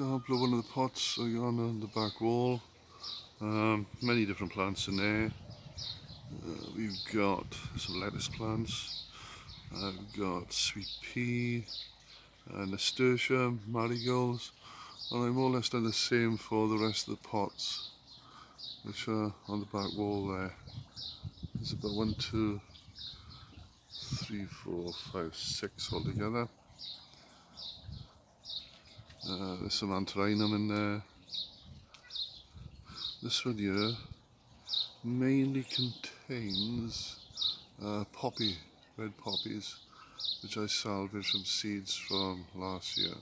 Example one of the pots I on the back wall. Um, many different plants in there. Uh, we've got some lettuce plants. Uh, we've got sweet pea, uh, nasturtium, marigolds, and I've more or less done the same for the rest of the pots, which are on the back wall there. There's about one, two, three, four, five, six altogether. There's some anthurium in there. This one here mainly contains uh, poppy, red poppies, which I salvaged from seeds from last year.